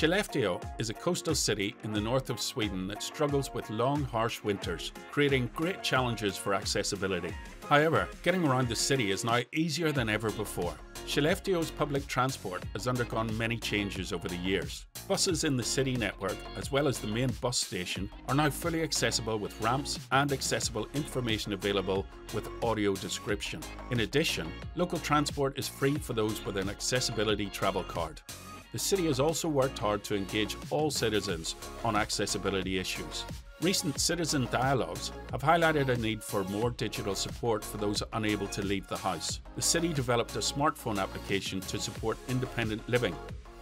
Skellefteå is a coastal city in the north of Sweden that struggles with long, harsh winters, creating great challenges for accessibility. However, getting around the city is now easier than ever before. Skellefteå's public transport has undergone many changes over the years. Buses in the city network, as well as the main bus station, are now fully accessible with ramps and accessible information available with audio description. In addition, local transport is free for those with an accessibility travel card. The city has also worked hard to engage all citizens on accessibility issues. Recent citizen dialogues have highlighted a need for more digital support for those unable to leave the house. The city developed a smartphone application to support independent living.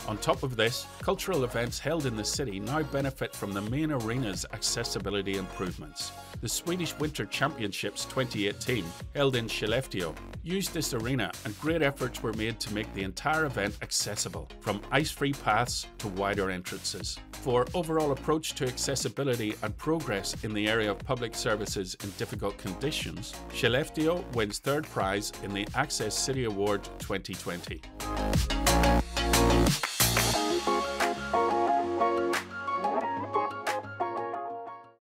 On top of this, cultural events held in the city now benefit from the main arena's accessibility improvements. The Swedish Winter Championships 2018, held in Skellefteå, used this arena and great efforts were made to make the entire event accessible, from ice-free paths to wider entrances. For overall approach to accessibility and progress in the area of public services in difficult conditions, Skellefteå wins third prize in the Access City Award 2020.